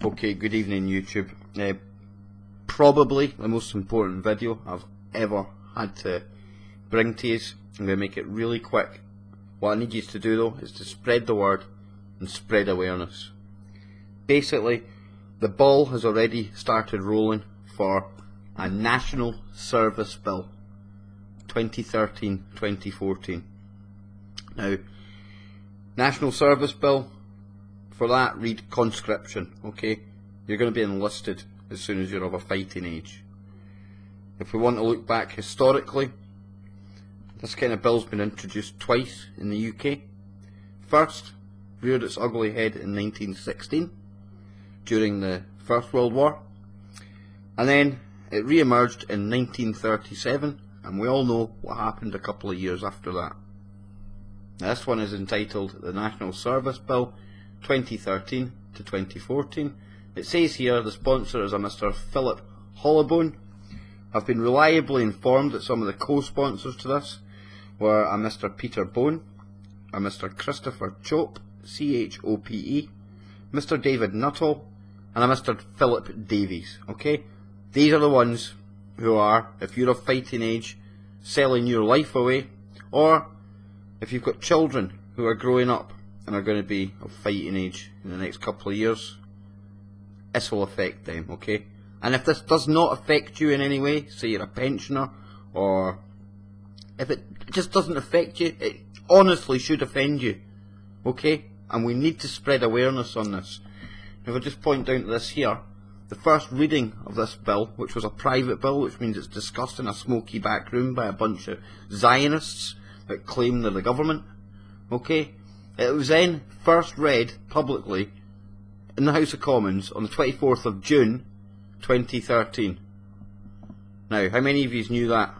Okay, good evening YouTube. Uh, probably the most important video I've ever had to bring to you. I'm going to make it really quick. What I need you to do though is to spread the word and spread awareness. Basically, the ball has already started rolling for a National Service Bill 2013-2014. Now, National Service Bill for that, read conscription, okay? You're going to be enlisted as soon as you're of a fighting age. If we want to look back historically, this kind of bill's been introduced twice in the UK. First, reared its ugly head in 1916 during the First World War, and then it re-emerged in 1937, and we all know what happened a couple of years after that. Now, this one is entitled the National Service Bill 2013 to 2014. It says here the sponsor is a Mr. Philip Hollobone. I've been reliably informed that some of the co-sponsors to this were a Mr. Peter Bone, a Mr. Christopher Chope, C-H-O-P-E, Mr. David Nuttall, and a Mr. Philip Davies. Okay, these are the ones who are, if you're of fighting age, selling your life away, or if you've got children who are growing up and are going to be of fighting age in the next couple of years, this will affect them, okay? And if this does not affect you in any way, say you're a pensioner, or if it just doesn't affect you, it honestly should offend you, okay? And we need to spread awareness on this. If I just point down to this here, the first reading of this bill, which was a private bill, which means it's discussed in a smoky back room by a bunch of Zionists that claim they're the government, okay? It was then first read publicly in the House of Commons on the 24th of June 2013. Now, how many of you knew that?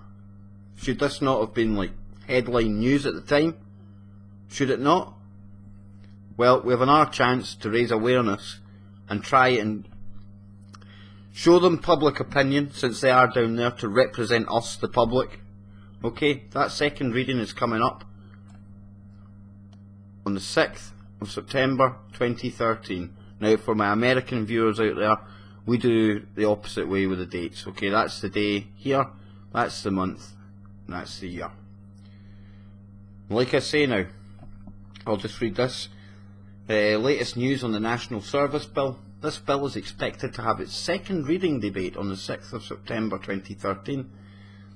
Should this not have been like headline news at the time? Should it not? Well, we have another chance to raise awareness and try and show them public opinion since they are down there to represent us, the public. Okay, that second reading is coming up on the 6th of September 2013. Now, for my American viewers out there, we do the opposite way with the dates. Okay, that's the day here, that's the month, that's the year. Like I say now, I'll just read this. Uh, latest news on the National Service Bill. This bill is expected to have its second reading debate on the 6th of September 2013.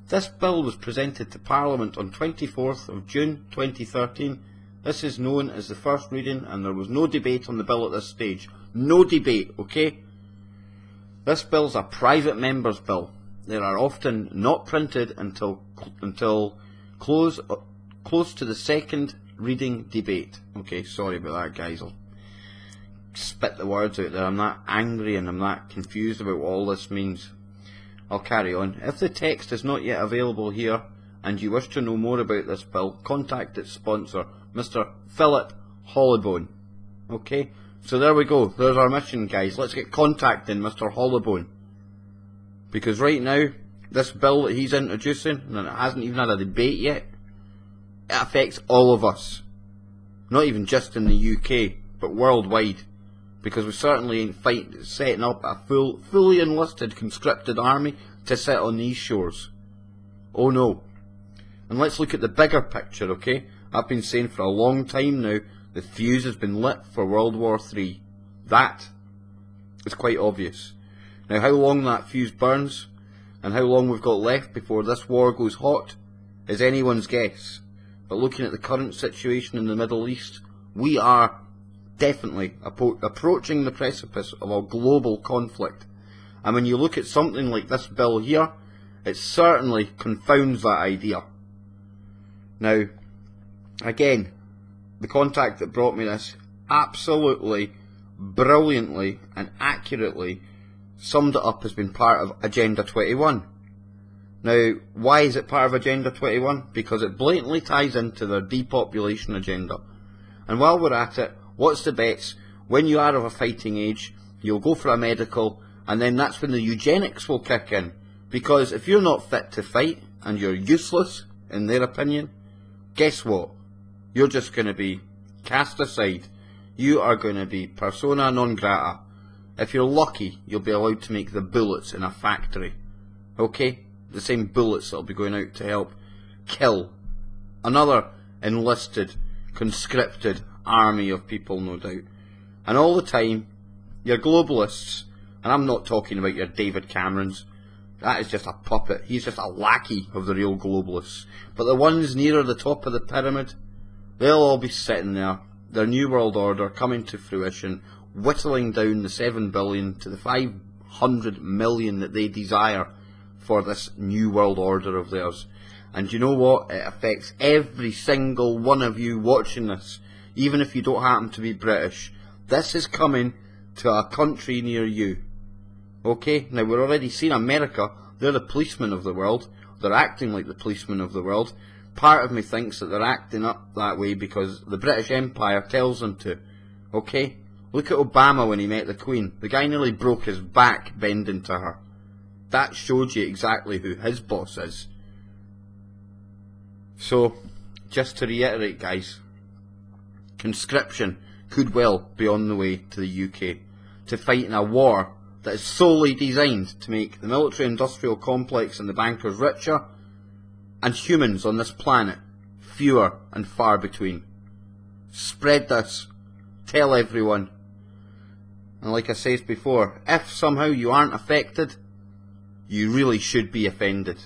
This bill was presented to Parliament on 24th of June 2013 this is known as the first reading and there was no debate on the bill at this stage. No debate, okay? This bill's a private member's bill. They are often not printed until until close uh, close to the second reading debate. Okay, sorry about that guys. I'll spit the words out there. I'm not angry and I'm not confused about what all this means. I'll carry on. If the text is not yet available here and you wish to know more about this bill, contact its sponsor Mr. Philip Hollobone. Okay, so there we go. There's our mission, guys. Let's get contacting Mr. Hollobone. Because right now, this bill that he's introducing, and it hasn't even had a debate yet, it affects all of us. Not even just in the UK, but worldwide. Because we certainly ain't fight, setting up a full, fully enlisted conscripted army to sit on these shores. Oh no. And let's look at the bigger picture, okay? I've been saying for a long time now the fuse has been lit for World War III. That is quite obvious. Now how long that fuse burns and how long we've got left before this war goes hot is anyone's guess. But looking at the current situation in the Middle East, we are definitely approaching the precipice of a global conflict. And when you look at something like this bill here, it certainly confounds that idea. Now, again, the contact that brought me this absolutely brilliantly and accurately summed it up as being part of Agenda 21. Now, why is it part of Agenda 21? Because it blatantly ties into their depopulation agenda. And while we're at it, what's the bets? When you are of a fighting age, you'll go for a medical, and then that's when the eugenics will kick in. Because if you're not fit to fight, and you're useless, in their opinion, guess what? You're just going to be cast aside. You are going to be persona non grata. If you're lucky, you'll be allowed to make the bullets in a factory. Okay? The same bullets that'll be going out to help kill another enlisted, conscripted army of people, no doubt. And all the time, your globalists, and I'm not talking about your David Camerons, that is just a puppet. He's just a lackey of the real globalists. But the ones nearer the top of the pyramid, they'll all be sitting there, their New World Order coming to fruition, whittling down the 7 billion to the 500 million that they desire for this New World Order of theirs. And you know what? It affects every single one of you watching this, even if you don't happen to be British. This is coming to a country near you. Okay? Now, we're already seeing America. They're the policemen of the world. They're acting like the policemen of the world. Part of me thinks that they're acting up that way because the British Empire tells them to. Okay? Look at Obama when he met the Queen. The guy nearly broke his back bending to her. That showed you exactly who his boss is. So, just to reiterate, guys, conscription could well be on the way to the UK to fight in a war that is solely designed to make the military industrial complex and the bankers richer and humans on this planet fewer and far between. Spread this. Tell everyone. And like I said before, if somehow you aren't affected, you really should be offended.